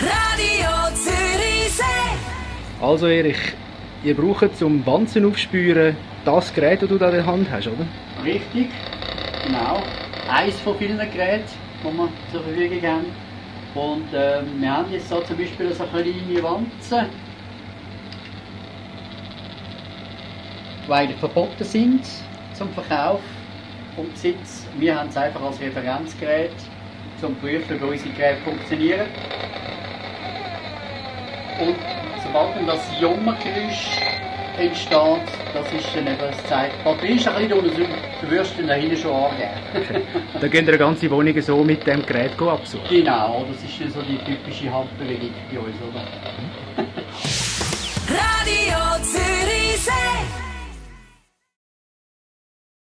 Radio Zürichsee. Also Erich, ihr braucht zum Wanzen aufspüren das Gerät, das du da in der Hand hast, oder? Richtig, genau. Eines von vielen Geräten, die wir zur Verfügung haben. Und ähm, wir haben jetzt so zum Beispiel so kleine Wanzen, die eigentlich verboten sind zum Verkauf und Besitz. Wir haben es einfach als Referenzgerät, zum zu prüfen, wie unsere Geräte funktionieren. Und sobald dann das Jummergeräusch entsteht, das ist dann eben das Zeichen. Die Batterie ist ein bisschen unten, du wirst dann da hinten schon angeben. Da gehen eine ganze Wohnung so mit dem Gerät absuchen. Genau, das ist so die typische Handbewegung bei uns, oder?